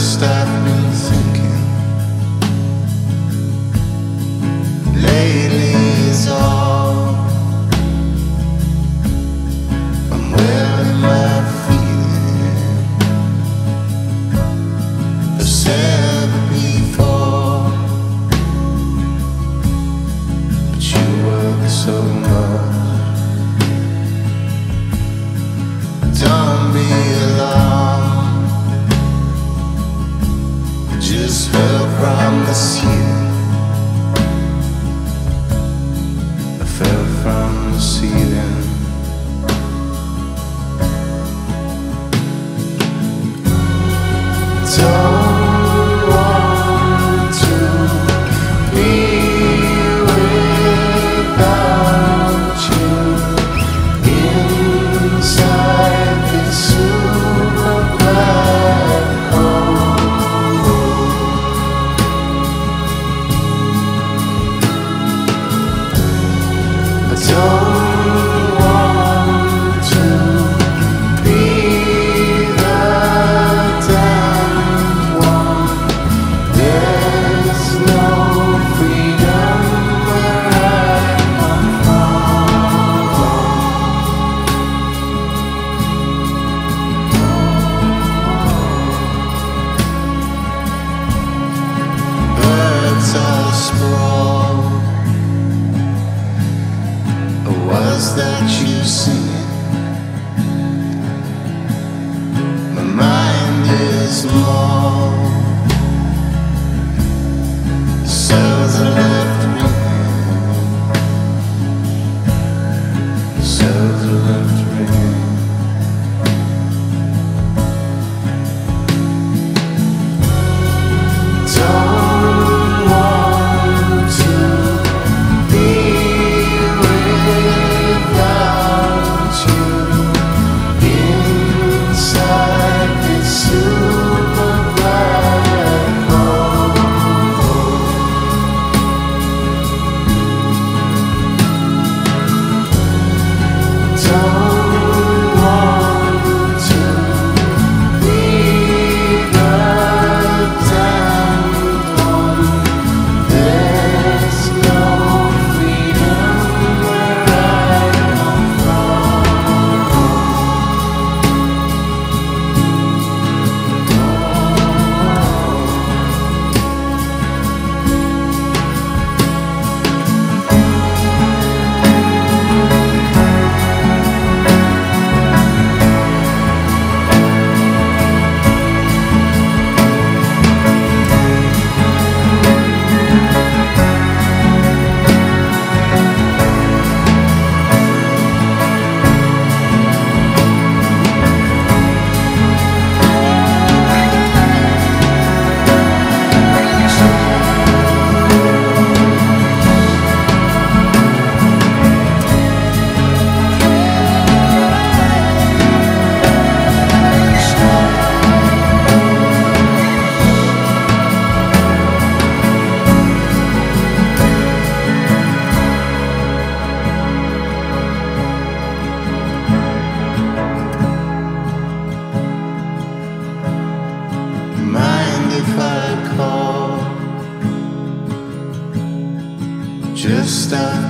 staff I fell from the ceiling. small. just stop.